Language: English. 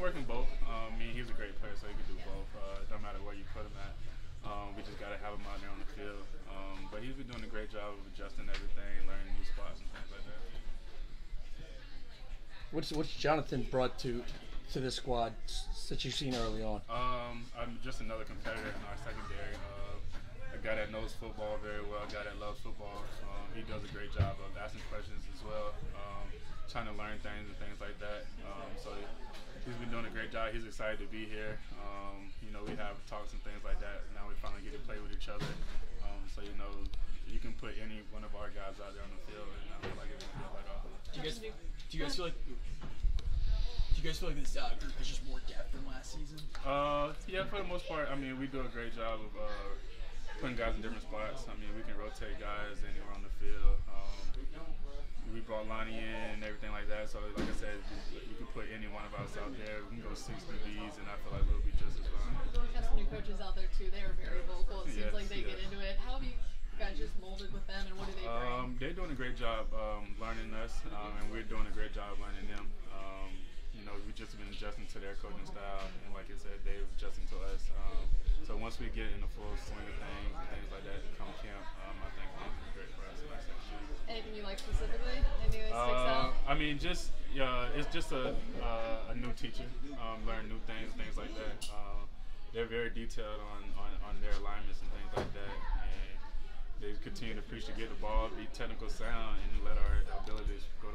been working both. Um, I mean, he's a great player, so he can do both. Uh, no matter where you put him at. Um, we just got to have him out there on the field. Um, but he's been doing a great job of adjusting everything, learning new spots and things like that. What's what's Jonathan brought to to this squad that you've seen early on? Um, I'm just another competitor in our secondary. Uh, a guy that knows football very well, a guy that loves football. Um, he does a great job of asking questions as well, um, trying to learn things and things like that. Um, so he's been doing a great job. He's excited to be here. Um, you know, we have talks and things like that. Now we finally get to play with each other. Um, so you know, you can put any one of our guys out there on the field, and I feel like it won't feel like off. Do you guys do you guys feel like do you guys feel like this uh, group has just more depth than last season? Uh, yeah, for the most part. I mean, we do a great job of uh, putting guys in different spots. I mean, we can rotate guys anywhere on the field. Um, we brought Lonnie in and everything like that. So, like I said, one of us out there. We can go six DBs, and I feel like we'll be just as fine. We have some new coaches out there too. They are very vocal. It seems Yes, like they get into it. How have you guys just molded with them, and what do they bring? Um, they're doing a great job um, learning us, um, and we're doing a great job learning them. Um, you know, we've just been adjusting to their coaching style, and like I said, they're adjusting to us. Um, so once we get in the full swing of things and things like that, come camp, um, I think things will be great for us in our second year. Anything you like specifically? Anything that sticks Uh, out? I mean, just yeah, it's just a uh, a new teacher, um, learn new things, things like that. Uh, they're very detailed on, on, on their alignments and things like that, and they continue to preach to get the ball, be technical sound, and let our abilities go